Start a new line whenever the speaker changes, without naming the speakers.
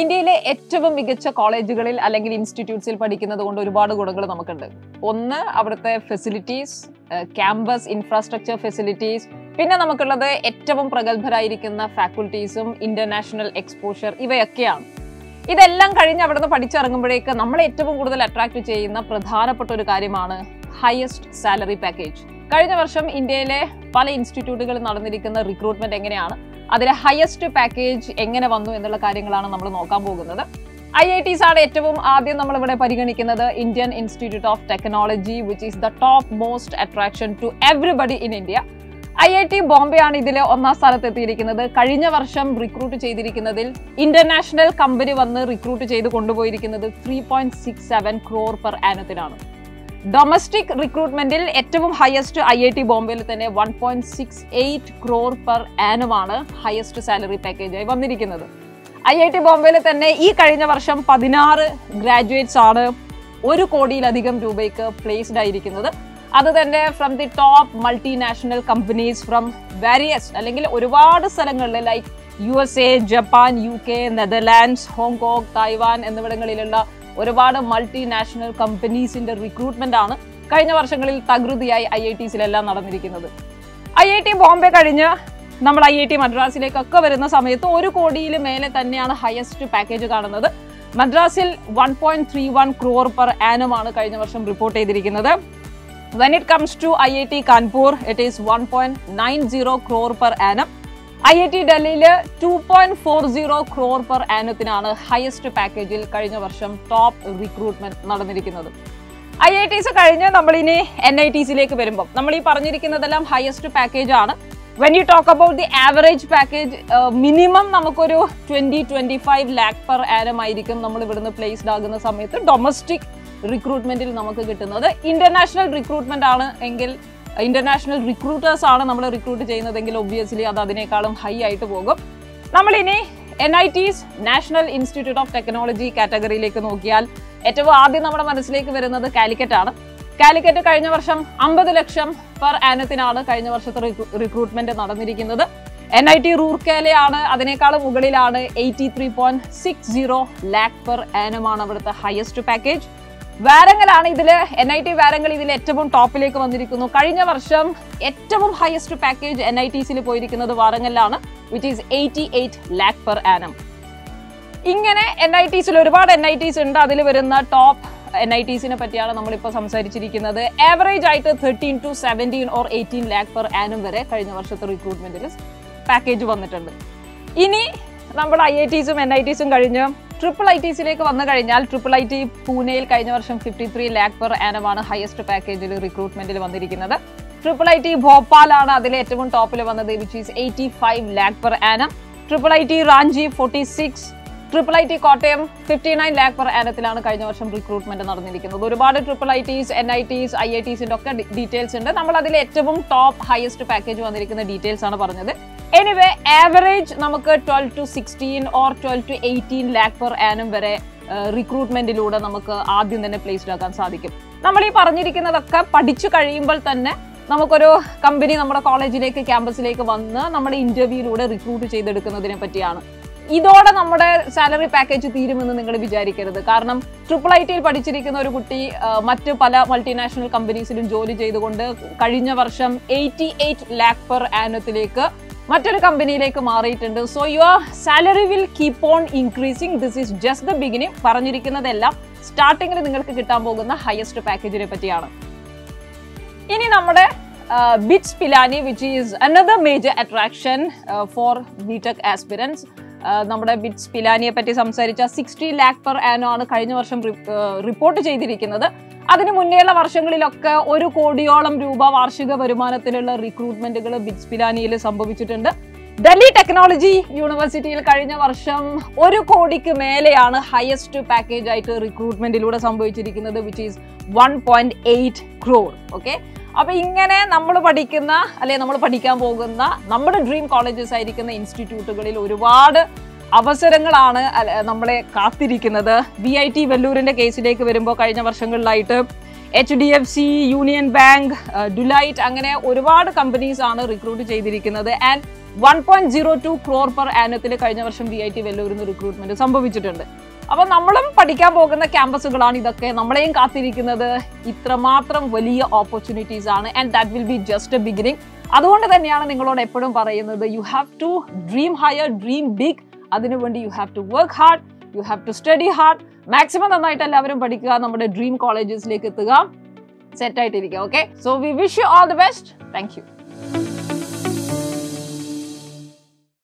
ഇന്ത്യയിലെ ഏറ്റവും മികച്ച കോളേജുകളിൽ അല്ലെങ്കിൽ ഇൻസ്റ്റിറ്റ്യൂട്ട്സിൽ പഠിക്കുന്നത് കൊണ്ട് ഒരുപാട് ഗുണങ്ങൾ നമുക്കുണ്ട്. ഒന്ന് അവിടുത്തെ ഫെസിലിറ്റീസ് ക്യാമ്പസ് ഇൻഫ്രാസ്ട്രക്ചർ ഫെസിലിറ്റീസ് പിന്നെ നമുക്കുള്ളത് ഏറ്റവും പ്രഗത്ഭരായിരിക്കുന്ന ഫാക്കൽറ്റീസും ഇന്റർനാഷണൽ എക്സ്പോഷർ ഇവയൊക്കെയാണ്. ഇതെല്ലാം കഴിഞ്ഞ് അവിടുന്ന് പഠിച്ചിറങ്ങുമ്പോഴേക്ക് നമ്മളെ ഏറ്റവും കൂടുതൽ അട്രാക്ട് ചെയ്യുന്ന പ്രധാനപ്പെട്ട ഒരു കാര്യമാണ് ഹയസ്റ്റ് സാലറി പാക്കേജ് കഴിഞ്ഞ വർഷം ഇന്ത്യയിലെ പല ഇൻസ്റ്റിറ്റ്യൂട്ടുകളിൽ നടന്നിരിക്കുന്ന റിക്രൂട്ട്മെന്റ് എങ്ങനെയാണ്? അതിലെ ഹയസ്റ്റ് പാക്കേജ് എങ്ങനെ വന്നു എന്നുള്ള കാര്യങ്ങളാണ് നമ്മൾ നോക്കാൻ പോകുന്നത്. ഐ ഐ ടിസ് ആണ് ഏറ്റവും ആദ്യം നമ്മൾ ഇവിടെ പരിഗണിക്കുന്നത് Indian institute of technology which is the top most attraction to everybody in India I I T Bombay ആണ് ഇതിലെ ഒന്നാം സ്ഥാനത്ത് എത്തിയിരിക്കുന്നത് കഴിഞ്ഞ വർഷം റിക്രൂട്ട് ചെയ്തിരിക്കുന്നതിൽ ഇന്റർനാഷണൽ കമ്പനി വന്ന് റിക്രൂട്ട് ചെയ്ത് കൊണ്ടുപോയിരിക്കുന്നത് three point six seven crore per ആനത്തിനാണ് domestic റിക്രൂട്ട്മെന്റിൽ ഏറ്റവും ഹയസ്റ്റ് ഐ ഐ ടി ബോംബെയിൽ തന്നെ one point six eight crore per ആനുമാണ് highest salary പാക്കേജായി വന്നിരിക്കുന്നത്. ഐ ഐ ടി ബോംബെയിൽ തന്നെ ഈ കഴിഞ്ഞ വർഷം പതിനാറ് ഗ്രാജുവേറ്റ്സ് ആണ് ഒരു കോടിയിലധികം രൂപയ്ക്ക് പ്ലേസ്ഡ് ആയിരിക്കുന്നത്. അത് തന്നെ from the top multinational companies from various അല്ലെങ്കിൽ ഒരുപാട് സ്ഥലങ്ങളിൽ like U S A Japan U K Netherlands Hong Kong Taiwan എന്നിവിടങ്ങളിലുള്ള ഒരുപാട് മൾട്ടിനാഷണൽ കമ്പനീസിന്റെ റിക്രൂട്ട്മെന്റ് ആണ് കഴിഞ്ഞ വർഷങ്ങളിൽ തകൃതിയായി ഐ ഐ ടിസിലെല്ലാം നടന്നിരിക്കുന്നത്. ഐ ഐ ടി ബോംബെ കഴിഞ്ഞ് നമ്മൾ ഐ ഐ ടി മദ്രാസിലേക്കൊക്കെ വരുന്ന സമയത്ത് ഒരു കോടിയിൽ മേലെ തന്നെയാണ് ഹയസ്റ്റ് പാക്കേജ് കാണുന്നത്. മദ്രാസിൽ one point three one crore per ആനുമാണ് കഴിഞ്ഞ വർഷം റിപ്പോർട്ട് ചെയ്തിരിക്കുന്നത്. When it comes to I I T Kanpur it is one point nine zero crore per annum I I T ഡൽഹിയിൽ two point four zero crore per ആനത്തിനാണ് highest പാക്കേജിൽ കഴിഞ്ഞ വർഷം top recruitment നടന്നിരിക്കുന്നത്. I I Ts കഴിഞ്ഞ് നമ്മൾ ഇനി N I ടിസിലേക്ക് വരുമ്പോൾ നമ്മൾ ഈ പറഞ്ഞിരിക്കുന്നതെല്ലാം ഹയസ്റ്റ് പാക്കേജ് ആണ്. When you talk about the average package minimum നമുക്കൊരു twenty twenty five lakh per ആയിരിക്കും നമ്മൾ ഇവിടുന്ന് പ്ലേസ്ഡ് ആകുന്ന സമയത്ത് ഡൊമസ്റ്റിക് റിക്രൂട്ട്മെന്റിൽ നമുക്ക് കിട്ടുന്നത്. ഇന്റർനാഷണൽ റിക്രൂട്ട്മെന്റ് ആണ് എങ്കിൽ ഇന്റർനാഷണൽ റിക്രൂട്ടേഴ്സ് ആണ് നമ്മൾ റിക്രൂട്ട് ചെയ്യുന്നതെങ്കിൽ ഒബ്വിയസ്ലി അത് അതിനേക്കാളും ഹൈ ആയിട്ട് പോകും. നമ്മളിനി N I Ts national institute of technology കാറ്റഗറിയിലേക്ക് നോക്കിയാൽ ഏറ്റവും ആദ്യം നമ്മുടെ മനസ്സിലേക്ക് വരുന്നത് കാലിക്കറ്റ് ആണ്. കാലിക്കറ്റ് കഴിഞ്ഞ വർഷം അമ്പത് ലക്ഷം പെർ ആനത്തിനാണ് കഴിഞ്ഞ വർഷത്തെ റിക്രൂട്ട്മെന്റ് നടന്നിരിക്കുന്നത്. എൻ ഐ ടി റൂർക്കേലയാണ് അതിനേക്കാളും മുകളിലാണ് eighty three point six zero lakh per ആനമാണ് അവിടുത്തെ ഹയസ്റ്റ് പാക്കേജ് വാരങ്ങലാണ് ഇതിൽ എൻ ഐ ടി വാരങ്ങൾ ഇതിൽ ഏറ്റവും ടോപ്പിലേക്ക് വന്നിരിക്കുന്നു. കഴിഞ്ഞ വർഷം ഏറ്റവും ഹയസ്റ്റ് പാക്കേജ് എൻ ഐ ടിസിൽ പോയിരിക്കുന്നത് വാരങ്ങളിലാണ് which is eighty eight lakh per annum ഇങ്ങനെ എൻ ഐ ടിസിൽ ഒരുപാട് എൻ ഐ ടിസ് ഉണ്ട്. അതിൽ വരുന്ന ടോപ്പ് എൻ ഐ ടിസിനെ പറ്റിയാണ് നമ്മളിപ്പോൾ സംസാരിച്ചിരിക്കുന്നത്. ആവറേജ് ആയിട്ട് thirteen to seventeen or eighteen lakh per annum വരെ കഴിഞ്ഞ വർഷത്തെ റിക്രൂട്ട്മെന്റിൽ പാക്കേജ് വന്നിട്ടുണ്ട്. ഇനി നമ്മുടെ ഐ ഐ ടിസും എൻ ഐ ടിസും കഴിഞ്ഞ് ട്രിപ്പിൾ ഐ ടിസിലേക്ക് വന്നു കഴിഞ്ഞാൽ ട്രിപ്പിൾ ഐ ടി പൂനെയിൽ കഴിഞ്ഞ വർഷം ഫിഫ്റ്റി ത്രീ ലാക്ക് പെർ ആനമാണ് ഹയസ്റ്റ് പാക്കേജിൽ റിക്രൂട്ട്മെന്റിൽ വന്നിരിക്കുന്നത്. ട്രിപ്പിൾ ഐ ടി ഭോപ്പാലാണ് അതിൽ ഏറ്റവും ടോപ്പിൽ വന്നത് which is eighty five lakh per annum triple I T Ranchi forty six triple I T Kottayam fifty nine lakh per ആനത്തിലാണ് കഴിഞ്ഞ വർഷം റിക്രൂട്ട്മെന്റ് നടന്നിരിക്കുന്നത്. ഒരുപാട് triple I Ts N I Ts I I ടീസിന്റെ ഒക്കെ details ഉണ്ട്. നമ്മൾ അതിൽ ഏറ്റവും top highest package വന്നിരിക്കുന്ന ഡീറ്റെയിൽസ് ആണ് പറഞ്ഞത്. എനിവേ ആവറേജ് നമുക്ക് twelve to sixteen or twelve to eighteen lakh per annum വരെ റിക്രൂട്ട്മെന്റിലൂടെ നമുക്ക് ആദ്യം തന്നെ പ്ലേസ്ഡ് ആക്കാൻ സാധിക്കും. നമ്മൾ ഈ പറഞ്ഞിരിക്കുന്നതൊക്കെ പഠിച്ചു കഴിയുമ്പോൾ തന്നെ നമുക്കൊരു കമ്പനി നമ്മുടെ കോളേജിലേക്ക് ക്യാമ്പസിലേക്ക് വന്ന് നമ്മുടെ ഇന്റർവ്യൂയിലൂടെ റിക്രൂട്ട് ചെയ്തെടുക്കുന്നതിനെ പറ്റിയാണ്. ഇതോടെ നമ്മുടെ സാലറി പാക്കേജ് തീരുമെന്ന് നിങ്ങൾ വിചാരിക്കരുത്. കാരണം ട്രിപ്പിൾ ഐ ടിയിൽ പഠിച്ചിരിക്കുന്ന ഒരു കുട്ടി മറ്റ് പല മൾട്ടിനാഷണൽ കമ്പനീസിലും ജോലി ചെയ്തുകൊണ്ട് കഴിഞ്ഞ വർഷം എയ്റ്റി എയ്റ്റ് ലാക്ക് പെർ ആനത്തിലേക്ക് മറ്റൊരു കമ്പനിയിലേക്ക് മാറിയിട്ടുണ്ട്. So your salary will keep on increasing this is just the beginning പറഞ്ഞിരിക്കുന്നതെല്ലാം സ്റ്റാർട്ടിങ്ങിൽ നിങ്ങൾക്ക് കിട്ടാൻ പോകുന്ന ഹയസ്റ്റ് പാക്കേജിനെ പറ്റിയാണ്. ഇനി നമ്മുടെ BITS Pilani which is another major attraction for B Tech aspirants നമ്മുടെ ബിറ്റ്സ് പിലാനിയെ പറ്റി സംസാരിച്ച സിക്സ്റ്റി ലാക്ക് പെർ ആനോ ആണ് കഴിഞ്ഞ വർഷം റിപ്പോർട്ട് ചെയ്തിരിക്കുന്നത്. അതിന് മുന്നേയുള്ള വർഷങ്ങളിലൊക്കെ ഒരു കോടിയോളം രൂപ വാർഷിക വരുമാനത്തിലുള്ള റിക്രൂട്ട്മെന്റുകൾ ബിറ്റ്സ് പിലാനിയിൽ സംഭവിച്ചിട്ടുണ്ട്. ഡൽഹി ടെക്നോളജി യൂണിവേഴ്സിറ്റിയിൽ കഴിഞ്ഞ വർഷം ഒരു കോടിക്ക് മേലെയാണ് ഹയസ്റ്റ് പാക്കേജ് ആയിട്ട് റിക്രൂട്ട്മെന്റിലൂടെ സംഭവിച്ചിരിക്കുന്നത് which is one point eight crore okay അപ്പൊ ഇങ്ങനെ നമ്മൾ പഠിക്കുന്ന അല്ലെ നമ്മൾ പഠിക്കാൻ പോകുന്ന നമ്മുടെ ഡ്രീം കോളേജസ് ആയിരിക്കുന്ന ഇൻസ്റ്റിറ്റ്യൂട്ടുകളിൽ ഒരുപാട് അവസരങ്ങളാണ് നമ്മളെ കാത്തിരിക്കുന്നത്. വി ഐ ടി വെല്ലൂരിന്റെ കേസിലേക്ക് വരുമ്പോൾ കഴിഞ്ഞ വർഷങ്ങളിലായിട്ട് H D F C union bank Deloitte അങ്ങനെ ഒരുപാട് കമ്പനീസ് ആണ് റിക്രൂട്ട് ചെയ്തിരിക്കുന്നത്. And one point zero two crore per ആനത്തിൽ കഴിഞ്ഞ വർഷം വി ഐ ടി വെല്ലൂരിന്ന് റിക്രൂട്ട്മെന്റ് സംഭവിച്ചിട്ടുണ്ട്. അപ്പൊ നമ്മളും പഠിക്കാൻ പോകുന്ന ക്യാമ്പസുകളാണ് ഇതൊക്കെ. നമ്മളെയും കാത്തിരിക്കുന്നത് ഇത്രമാത്രം വലിയ ഓപ്പർച്യൂണിറ്റീസ് ആണ്. And that will be just a beginning അതുകൊണ്ട് തന്നെയാണ് നിങ്ങളോട് എപ്പോഴും പറയുന്നത് you have to dream higher dream big അതിനുവേണ്ടി you have to work hard you have to study hard maximum നന്നായിട്ട് എല്ലാവരും പഠിക്കുക. നമ്മുടെ ഡ്രീം കോളേജസിലേക്ക് എത്തുക. സെറ്റ് ആയിട്ടിരിക്കുക. Okay so we wish you all the best thank you